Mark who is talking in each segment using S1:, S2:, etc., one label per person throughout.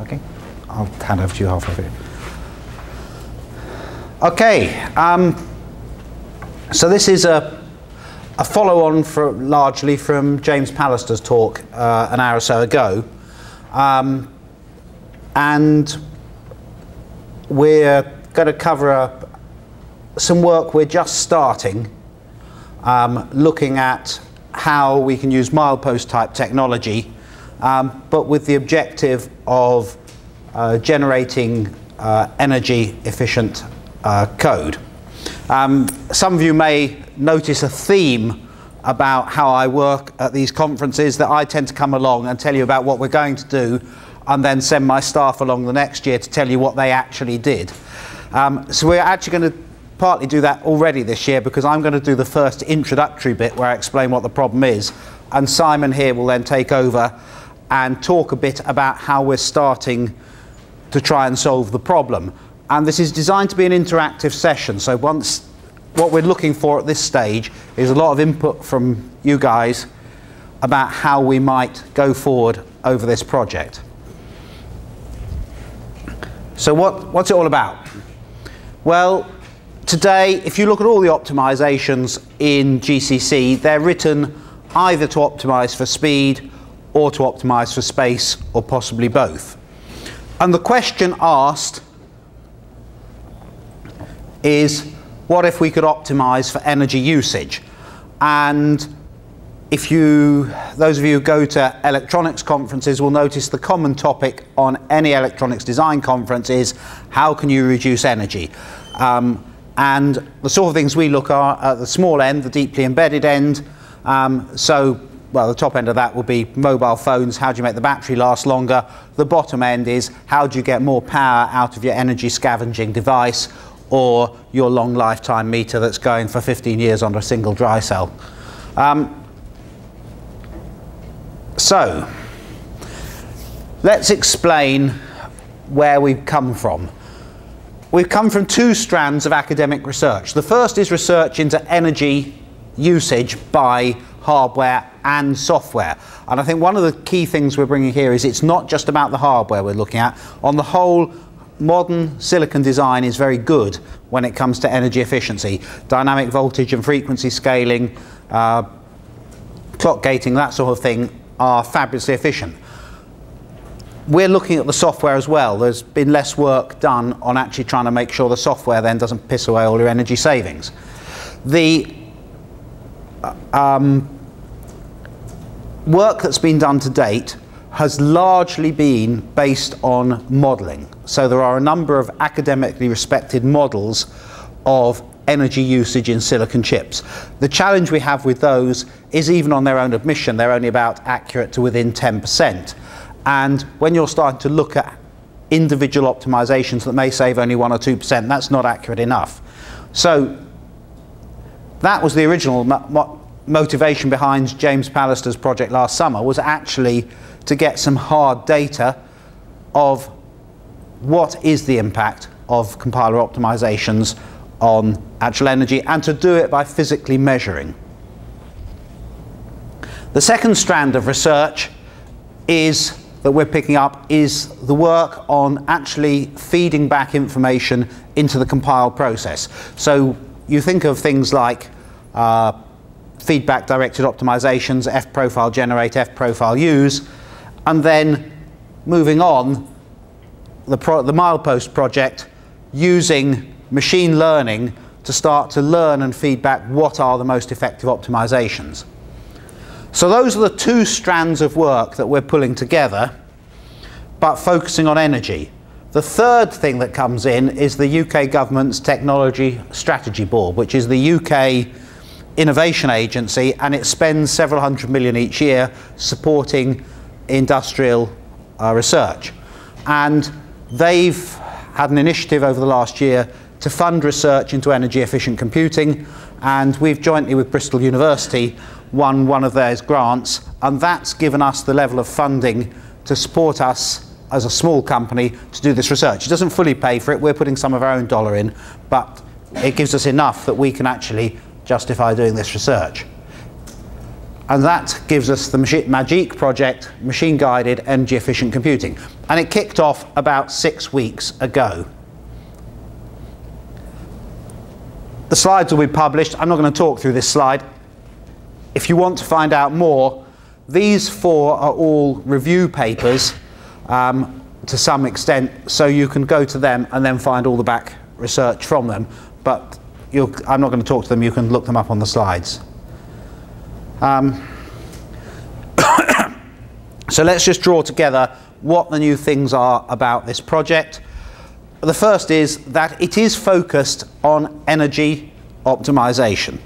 S1: Okay, I'll hand over to you half of it. Okay, um, so this is a, a follow-on largely from James Pallister's talk uh, an hour or so ago. Um, and we're going to cover a, some work we're just starting, um, looking at how we can use milepost type technology, um, but with the objective of uh, generating uh, energy efficient uh, code. Um, some of you may notice a theme about how I work at these conferences that I tend to come along and tell you about what we're going to do and then send my staff along the next year to tell you what they actually did. Um, so we're actually going to partly do that already this year because I'm going to do the first introductory bit where I explain what the problem is and Simon here will then take over and talk a bit about how we're starting to try and solve the problem. And this is designed to be an interactive session so once what we're looking for at this stage is a lot of input from you guys about how we might go forward over this project. So what, what's it all about? Well, today, if you look at all the optimizations in GCC, they're written either to optimize for speed or to optimize for space or possibly both. And the question asked is, what if we could optimize for energy usage? And if you, those of you who go to electronics conferences will notice the common topic on any electronics design conference is how can you reduce energy? Um, and the sort of things we look at at the small end, the deeply embedded end. Um, so, well, the top end of that will be mobile phones. How do you make the battery last longer? The bottom end is how do you get more power out of your energy scavenging device or your long lifetime meter that's going for 15 years on a single dry cell. Um, so, let's explain where we've come from. We've come from two strands of academic research. The first is research into energy usage by hardware and software. And I think one of the key things we're bringing here is it's not just about the hardware we're looking at. On the whole, modern silicon design is very good when it comes to energy efficiency. Dynamic voltage and frequency scaling, uh, clock gating, that sort of thing are fabulously efficient. We're looking at the software as well. There's been less work done on actually trying to make sure the software then doesn't piss away all your energy savings. The uh, um, work that's been done to date has largely been based on modelling. So there are a number of academically respected models of energy usage in silicon chips. The challenge we have with those is even on their own admission, they're only about accurate to within 10%. And when you're starting to look at individual optimizations that may save only 1 or 2%, that's not accurate enough. So that was the original motivation behind James Pallister's project last summer, was actually to get some hard data of what is the impact of compiler optimizations on actual energy and to do it by physically measuring. The second strand of research is that we're picking up is the work on actually feeding back information into the compile process. So you think of things like uh, feedback directed optimizations, F-profile generate, F-profile use, and then moving on, the, the milepost project using machine learning to start to learn and feedback what are the most effective optimizations. So those are the two strands of work that we're pulling together, but focusing on energy. The third thing that comes in is the UK government's Technology Strategy Board, which is the UK innovation agency, and it spends several hundred million each year supporting industrial uh, research. And they've had an initiative over the last year to fund research into energy efficient computing and we've jointly with Bristol University won one of those grants and that's given us the level of funding to support us as a small company to do this research. It doesn't fully pay for it, we're putting some of our own dollar in, but it gives us enough that we can actually justify doing this research. and that gives us the MAGEEC project, Machine Guided Energy Efficient Computing. And it kicked off about six weeks ago. The slides will be published. I'm not going to talk through this slide. If you want to find out more, these four are all review papers um, to some extent, so you can go to them and then find all the back research from them. But I'm not going to talk to them, you can look them up on the slides. Um, so let's just draw together what the new things are about this project. The first is that it is focused on energy optimization.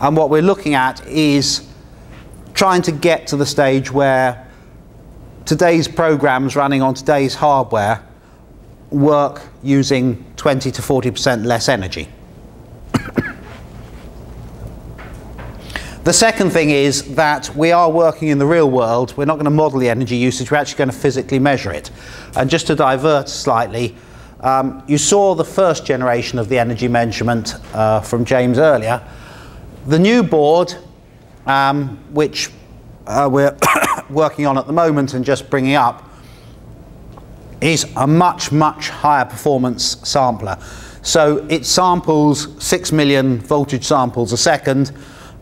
S1: And what we're looking at is trying to get to the stage where today's programs running on today's hardware work using 20 to 40% less energy. The second thing is that we are working in the real world. We're not going to model the energy usage, we're actually going to physically measure it. And just to divert slightly, um, you saw the first generation of the energy measurement uh, from James earlier. The new board, um, which uh, we're working on at the moment and just bringing up, is a much, much higher performance sampler. So it samples 6 million voltage samples a second.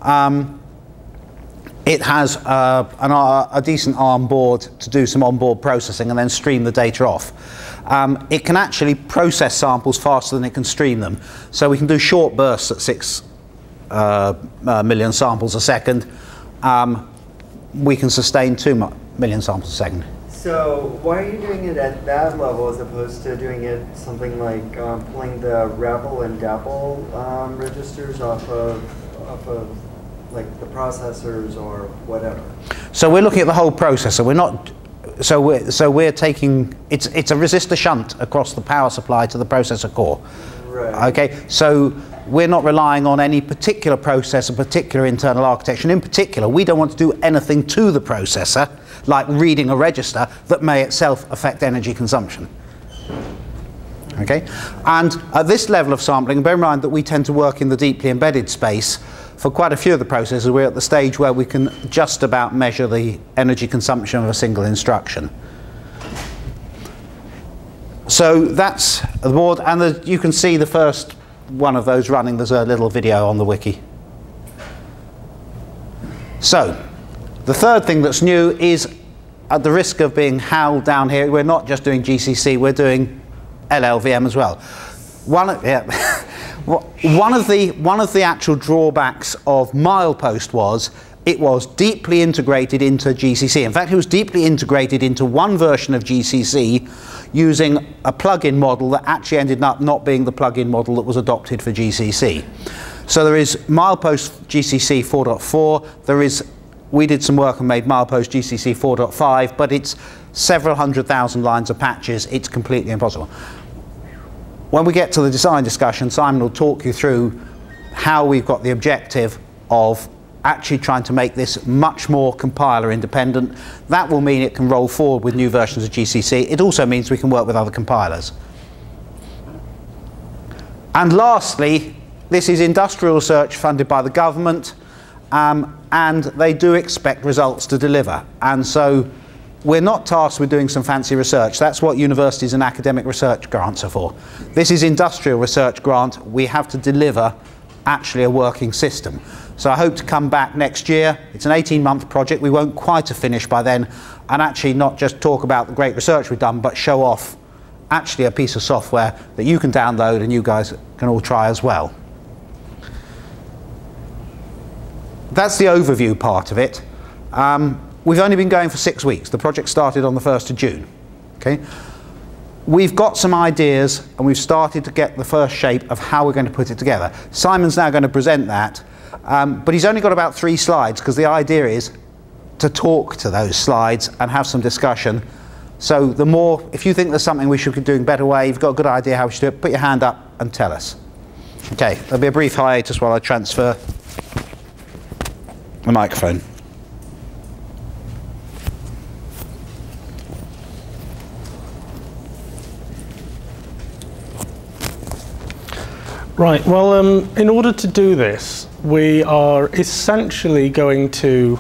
S1: Um, it has an, a decent ARM board to do some onboard processing and then stream the data off um, it can actually process samples faster than it can stream them. So we can do short bursts at six uh, uh, million samples a second. Um, we can sustain two million samples a second.
S2: So why are you doing it at that level as opposed to doing it something like um, pulling the Revel and DEPL um, registers off of, off of like the processors or whatever?
S1: So we're looking at the whole processor. We're not so we're, so we're taking, it's, it's a resistor shunt across the power supply to the processor core.
S2: Right.
S1: Okay, so we're not relying on any particular processor, particular internal architecture. And in particular, we don't want to do anything to the processor, like reading a register, that may itself affect energy consumption. Okay, and at this level of sampling, bear in mind that we tend to work in the deeply embedded space, for quite a few of the processes, we're at the stage where we can just about measure the energy consumption of a single instruction. So that's the board, and the, you can see the first one of those running. There's a little video on the wiki. So, the third thing that's new is, at the risk of being howled down here, we're not just doing GCC, we're doing LLVM as well. One, yeah. One of the one of the actual drawbacks of Milepost was it was deeply integrated into GCC. In fact, it was deeply integrated into one version of GCC using a plug-in model that actually ended up not being the plug-in model that was adopted for GCC. So there is Milepost GCC 4.4. There is we did some work and made Milepost GCC 4.5, but it's several hundred thousand lines of patches. It's completely impossible. When we get to the design discussion, Simon will talk you through how we've got the objective of actually trying to make this much more compiler independent. That will mean it can roll forward with new versions of GCC. It also means we can work with other compilers. And lastly, this is industrial research funded by the government, um, and they do expect results to deliver. And so we're not tasked with doing some fancy research. That's what universities and academic research grants are for. This is industrial research grant. We have to deliver actually a working system. So I hope to come back next year. It's an 18-month project. We won't quite have finished by then and actually not just talk about the great research we've done, but show off actually a piece of software that you can download and you guys can all try as well. That's the overview part of it. Um, We've only been going for six weeks. The project started on the 1st of June. Okay? We've got some ideas and we've started to get the first shape of how we're going to put it together. Simon's now going to present that, um, but he's only got about three slides because the idea is to talk to those slides and have some discussion. So the more, if you think there's something we should be doing better way, you've got a good idea how we should do it, put your hand up and tell us. Okay, there'll be a brief hiatus while I transfer the microphone.
S3: Right, well, um, in order to do this, we are essentially going to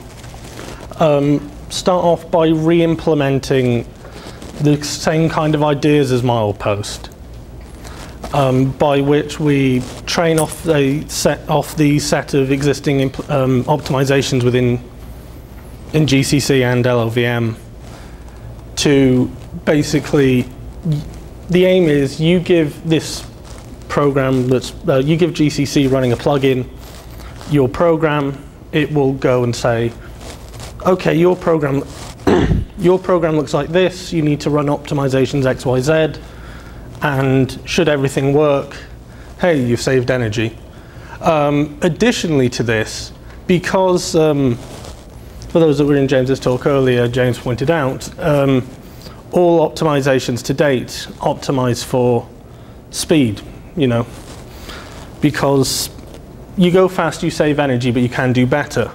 S3: um, start off by re-implementing the same kind of ideas as milepost, um, by which we train off a set off the set of existing um, optimizations within in GCC and LLVM to basically the aim is you give this program that's uh, you give GCC running a plugin your program it will go and say okay your program your program looks like this you need to run optimizations XYZ and should everything work hey you've saved energy. Um, additionally to this because um, for those that were in James's talk earlier James pointed out um, all optimizations to date optimize for speed, you know, because you go fast, you save energy, but you can do better.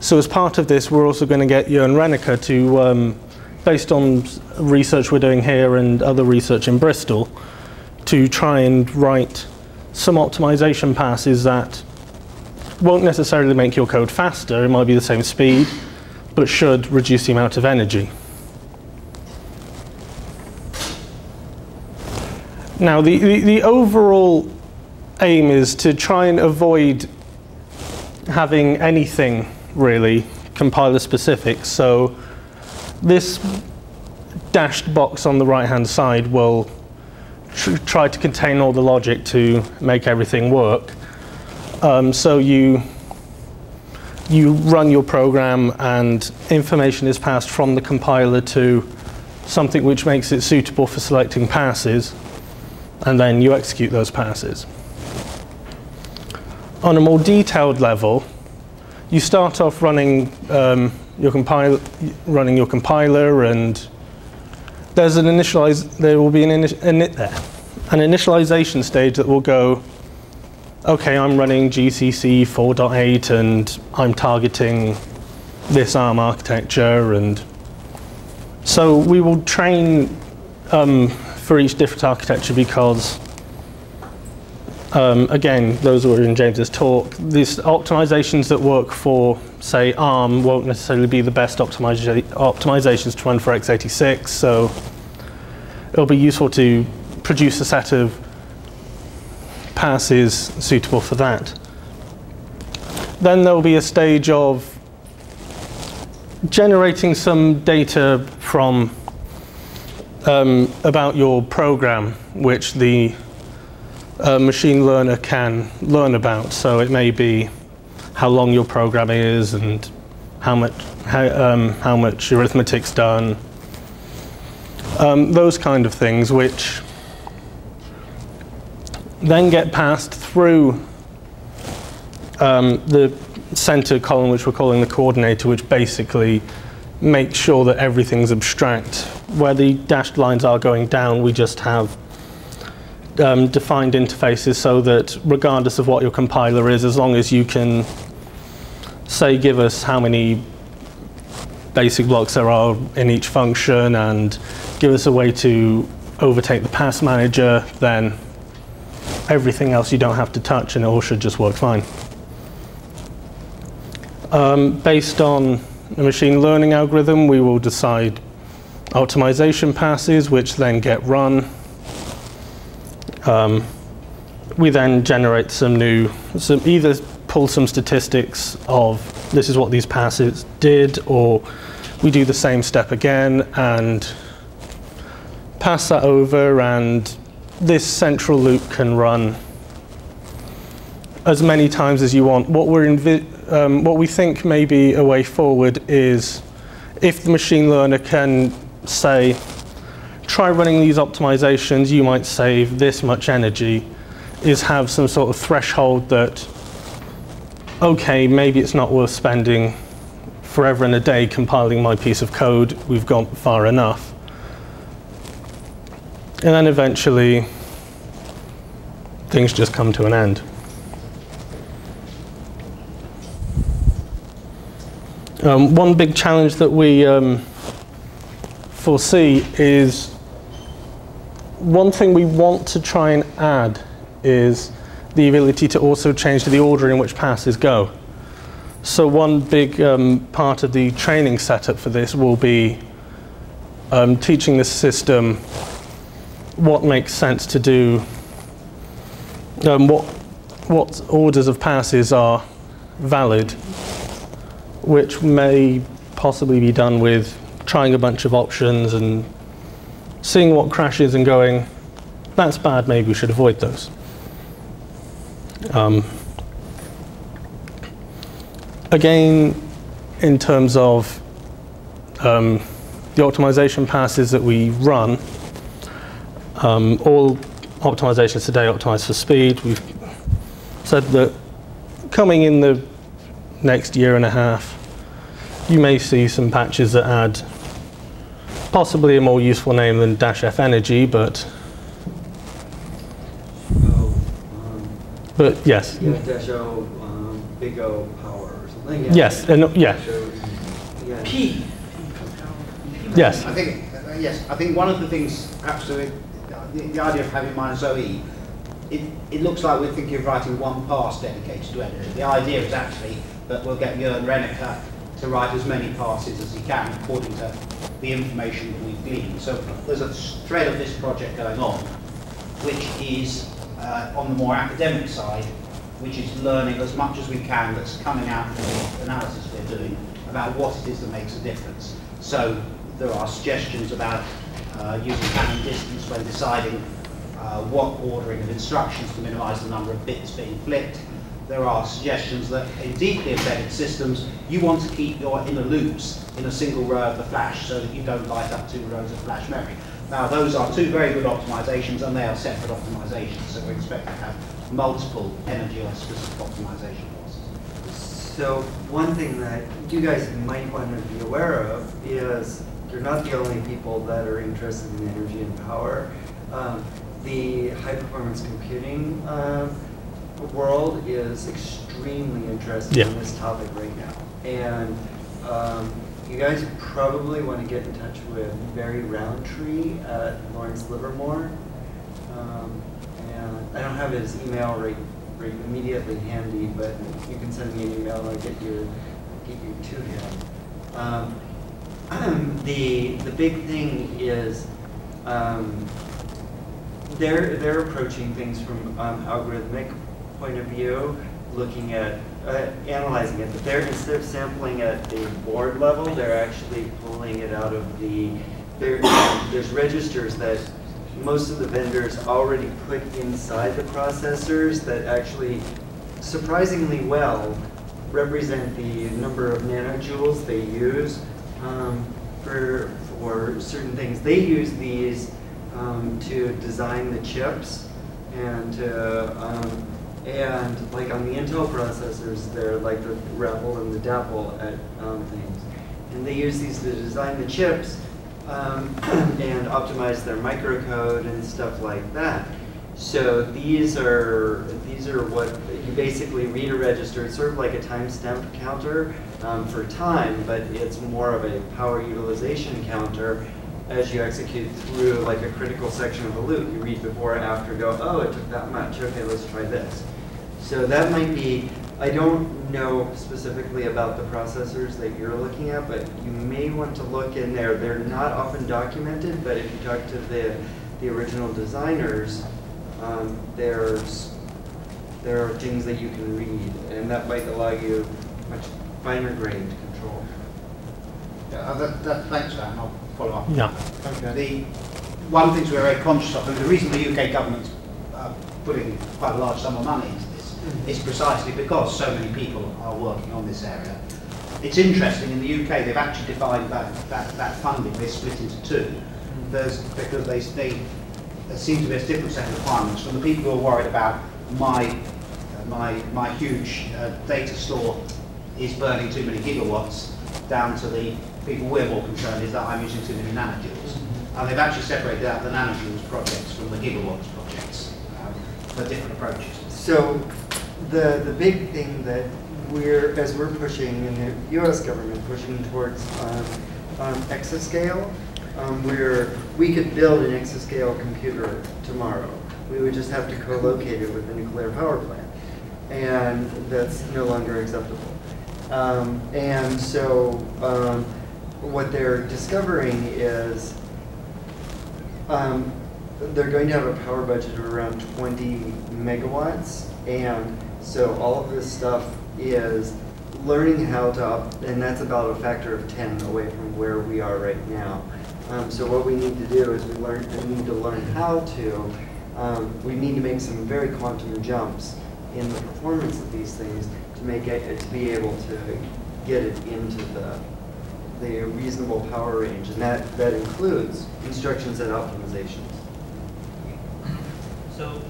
S3: So as part of this, we're also going to get Jörn Rennecke to, um, based on research we're doing here and other research in Bristol, to try and write some optimization passes that won't necessarily make your code faster, it might be the same speed, but should reduce the amount of energy. Now, the, the, the, overall aim is to try and avoid having anything really compiler specific. So this dashed box on the right hand side will tr try to contain all the logic to make everything work. Um, so you you run your program and information is passed from the compiler to something which makes it suitable for selecting passes and then you execute those passes. On a more detailed level, you start off running um, your compiler, running your compiler, and there's an initialize. There will be an, an, an initialization stage that will go. Okay, I'm running GCC 4.8, and I'm targeting this ARM architecture, and so we will train um, for each different architecture because, um, again, those were in James's talk, these optimizations that work for, say, ARM won't necessarily be the best optimiza optimizations to run for x86, so it'll be useful to produce a set of passes suitable for that. Then there'll be a stage of generating some data from um, about your program, which the uh, machine learner can learn about. So it may be how long your program is and how much how, um, how much arithmetic's done. Um, those kind of things, which then get passed through um, the center column, which we're calling the coordinator, which basically makes sure that everything's abstract. Where the dashed lines are going down, we just have um, defined interfaces so that regardless of what your compiler is, as long as you can say give us how many basic blocks there are in each function and give us a way to overtake the pass manager, then everything else you don't have to touch and it all should just work fine. Um, based on a machine learning algorithm, we will decide optimization passes, which then get run. Um, we then generate some new, some either pull some statistics of this is what these passes did, or we do the same step again and pass that over, and this central loop can run as many times as you want. What we're um, what we think may be a way forward is if the machine learner can say, try running these optimizations, you might save this much energy, is have some sort of threshold that, okay, maybe it's not worth spending forever and a day compiling my piece of code, we've gone far enough. And then eventually, things just come to an end. Um, one big challenge that we um, foresee is one thing we want to try and add is the ability to also change the order in which passes go. So one big um, part of the training setup for this will be um, teaching the system what makes sense to do, um, what, what orders of passes are valid, which may possibly be done with trying a bunch of options and seeing what crashes and going, that's bad, maybe we should avoid those. Um, again, in terms of um, the optimization passes that we run, um, all optimizations today optimize for speed. We've said that coming in the next year and a half, you may see some patches that add possibly a more useful name than dash F energy, but
S2: Oh, um,
S3: but yes,
S2: yeah, dash O, um, big O power or something. Yeah.
S3: yes, and yeah,
S2: yeah.
S4: P.
S3: yes,
S1: I think, uh, yes, I think one of the things, perhaps the, the, the idea of having minus OE, it, it looks like we're thinking of writing one pass dedicated to energy. The idea is actually that we'll get Jörn Rennecke to write as many passes as he can according to the information that we've gleaned. So there's a thread of this project going on, which is uh, on the more academic side, which is learning as much as we can that's coming out from the analysis we're doing about what it is that makes a difference. So there are suggestions about uh, using Hamming distance when deciding uh, what ordering of instructions to minimize the number of bits being flipped. There are suggestions that in deeply embedded systems, you want to keep your inner loops in a single row of the flash so that you don't light up two rows of flash memory. Now, those are two very good optimizations, and they are separate optimizations, so we expect to have multiple energy or specific optimization processes.
S2: So one thing that you guys might want to be aware of is you're not the only people that are interested in energy and power. Um, the high performance computing um, world is extremely interested
S3: Yeah.
S2: in this topic right now. And um, you guys probably want to get in touch with Barry Rountree at Lawrence Livermore. Um, and I don't have his email right, right immediately handy, but you can send me an email and I'll get you, get you to him. Um, the, the big thing is, um, they're, they're approaching things from um, algorithmic point of view, looking at, uh, analyzing it, but they're, instead of sampling at the board level, they're actually pulling it out of the, there, there's registers that most of the vendors already put inside the processors that actually surprisingly well represent the number of nanojoules they use um, for, for certain things. They use these um, to design the chips and to, um, and like on the Intel processors, they're like the Rebel and the Dapple at um, things. And they use these to design the chips um, and optimize their microcode and stuff like that. So these are these are what you basically read a register. It's sort of like a timestamp counter um, for time, but it's more of a power utilization counter as you execute through like a critical section of a loop. You read before and after, go, oh, it took that much. Okay, let's try this. So that might be. I don't know specifically about the processors that you're looking at, but you may want to look in there. They're not often documented, but if you talk to the the original designers, um, there's there are things that you can read, and that might allow you much finer grained control.
S1: Yeah, uh, that, that, thanks for that, and I'll follow up.
S3: yeah,
S1: The, one of the things we're very conscious of, and the reason the UK government's uh, putting quite a large sum of money into this is precisely because so many people are working on this area. It's interesting, in the UK, they've actually divided that, that, that funding, they split into two. There's, because they, they, there seems to be a different set of requirements from the people who are worried about my, my, my huge uh, data store is burning too many gigawatts, down to the people we're more concerned is that I'm using too many nanojoules. And they've actually separated out the nanojoules projects from the gigawatts projects um, for different approaches.
S2: So the the big thing that we're as we're pushing in the U.S. government pushing towards um, um, exascale, um, where we could build an exascale computer tomorrow. we would just have to co-locate it with a nuclear power plant. And that's no longer acceptable. Um, and so um, what they're discovering is um, they're going to have a power budget of around 20 megawatts. And so all of this stuff is learning how to, and that's about a factor of 10 away from where we are right now. Um, so what we need to do is we learn, we need to learn how to, um, we need to make some very quantum jumps in the performance of these things to make it, to be able to get it into the, the reasonable power range. And that, that includes instruction set optimizations.
S4: So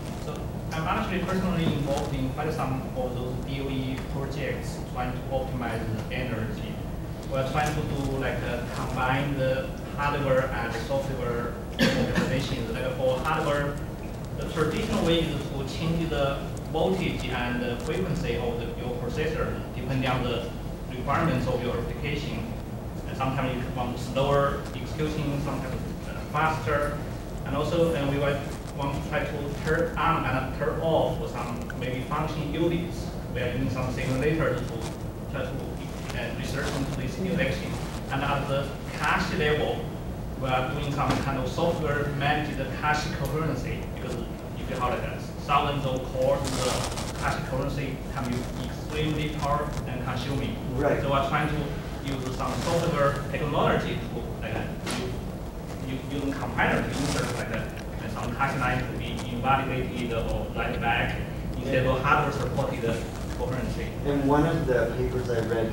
S4: I'm actually personally involved in quite some of those DOE projects trying to optimize the energy. We're trying to do like uh, combine the hardware and software optimizations. Like for hardware, the traditional way is to change the voltage and the frequency of the, your processor depending on the requirements of your application. And sometimes you want slower execution, sometimes faster. And also, and we will want to try to turn on and turn off some maybe function units. We are using some simulator to try to uh, research into this simulation. And at the cache level, we are doing some kind of software managed cache coherency because if you have like a thousands of cores, in the cache coherency can be extremely power and consuming.
S2: Right.
S4: So we're trying to use some software technology to like uh, use, using compiler to insert like a, some cache line to be invalidated or write back instead of hardware supported coherency.
S2: And one of the papers I read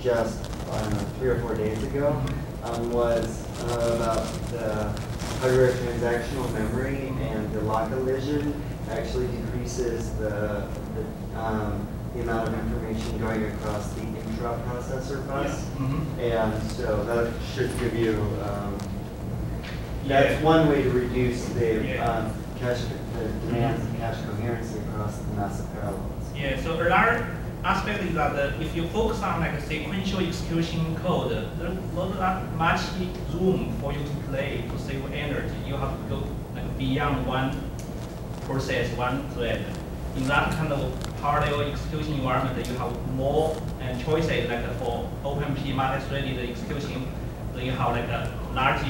S2: just know, three or four days ago um, was uh, about the hardware transactional memory and the lock elision actually decreases the, the, um, the amount of information going across the intra-processor bus.
S4: Yeah. Mhm.
S2: And so that should give you, um. That's one way to reduce the um, cache, the demands of cache coherency across the massive parallels.
S4: Yeah, so another aspect is that uh, if you focus on like a sequential execution code, there's not much room for you to play to save energy. You have to go like beyond one process, one thread. In that kind of parallel execution environment, you have more uh, choices like for OpenMP multi-threaded execution. Then you have like a large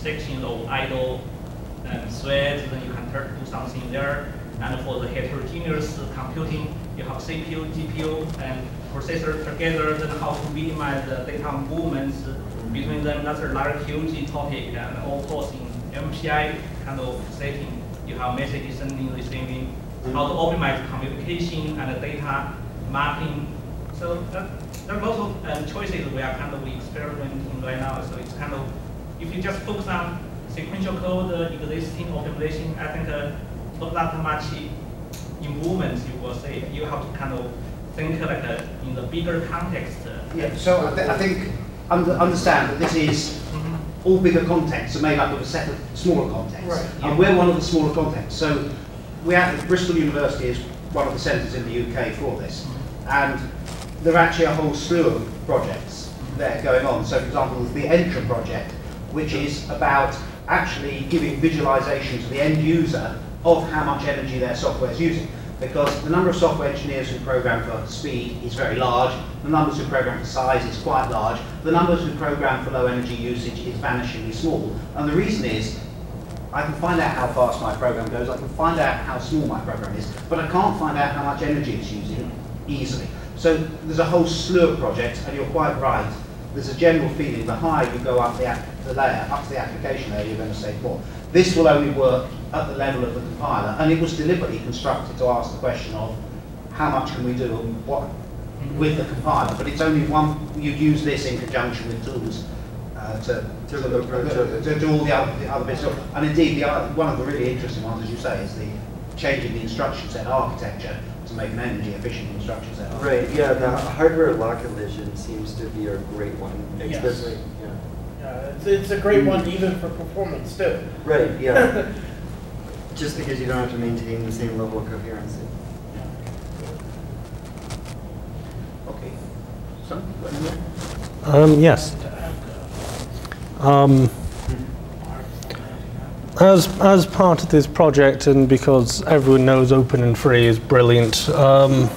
S4: section of idle um, threads, then you can turn, do something there. And for the heterogeneous computing, you have CPU, GPU, and processor together, then how to minimize the data movements between them. That's another huge topic. And of course, in MPI kind of setting, you have message sending, receiving, how to optimize communication and data mapping. So there are lots of um, choices we are kind of experimenting right now. So it's kind of, if you just focus on sequential code, uh, existing optimization, I think uh, not that much improvements you will see. You have to kind of think like uh, in the bigger context. uh,
S1: Yeah, so I, th- I think under, understand that this is
S4: mhm.
S1: all bigger contexts are made up of a set of smaller contexts.
S4: Right,
S1: And we're one of the smaller contexts. So we have, Bristol University is one of the centres in the UK for this. And there are actually a whole slew of projects there going on. So for example, the Entra project, which is about actually giving visualization to the end user of how much energy their software is using. Because the number of software engineers who program for speed is very large, the numbers who program for size is quite large, the numbers who program for low energy usage is vanishingly small. And the reason is, I can find out how fast my program goes, I can find out how small my program is, but I can't find out how much energy it's using easily. So there's a whole slew of projects, and you're quite right. There's a general feeling the higher you go up the, the layer, up to the application layer, you're going to save more. This will only work at the level of the compiler, and it was deliberately constructed to ask the question of how much can we do and what with the compiler. But it's only one. You'd use this in conjunction with tools uh, to, to,
S2: To
S1: to, to do all the other, the other bits. And indeed, the one of the really interesting ones, as you say, is the changing the instruction set architecture to make an energy efficient instruction set. architecture.
S2: Right, yeah, the hardware lock elision seems to be a great one,
S5: Yes.
S2: especially, yeah.
S5: Yeah, it's, it's a great one even for performance too.
S2: Right, yeah. Just because you don't have to maintain the same level of coherency.
S1: Okay. So, any more?
S3: Um, yes. Um, As, as part of this project, and because everyone knows open and free is brilliant, um,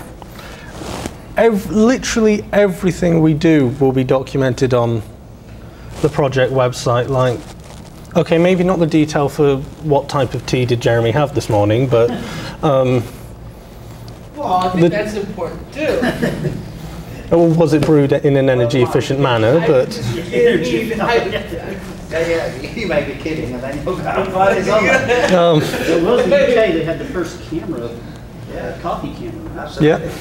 S3: ev- literally everything we do will be documented on the project website. Like, okay, maybe not the detail for what type of tea did Jeremy have this morning, but um,
S5: Well, I think that's important too.
S3: or was it brewed in an energy efficient manner? But
S1: Yeah, yeah, you may be kidding, and then you'll go his other.
S3: um,
S6: It was in the UK, they had the first camera,
S1: Yeah,
S6: coffee camera.
S1: absolutely.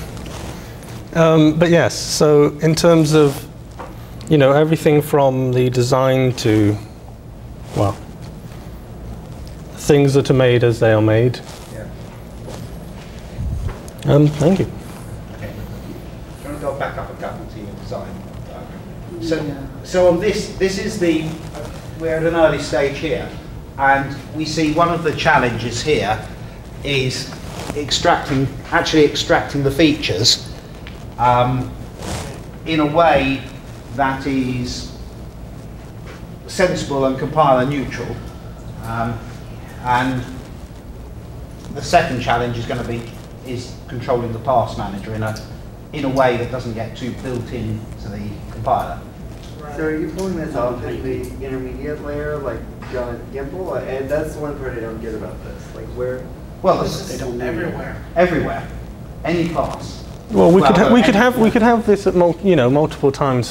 S3: Um, but yes, so in terms of, you know, everything from the design to, well, things that are made as they are made.
S1: Yeah.
S3: Um, thank you.
S1: Okay. Do you want to go back up a couple to your design? So, so on this, this is the, we're at an early stage here, and we see one of the challenges here is extracting, actually extracting the features um, in a way that is sensible and compiler neutral. Um, and the second challenge is going to be is controlling the pass manager in a in a way that doesn't get too built in to the compiler.
S2: So are you pulling this off in the intermediate layer, like John Gimple? And that's the one part I don't get about this. Like where?
S1: Well,
S5: This
S1: it's
S5: is
S6: don't
S5: everywhere.
S1: everywhere, any pass.
S3: Well, we could
S1: Well,
S3: ha- we
S1: uh,
S3: could have we could have this at mul- you know multiple times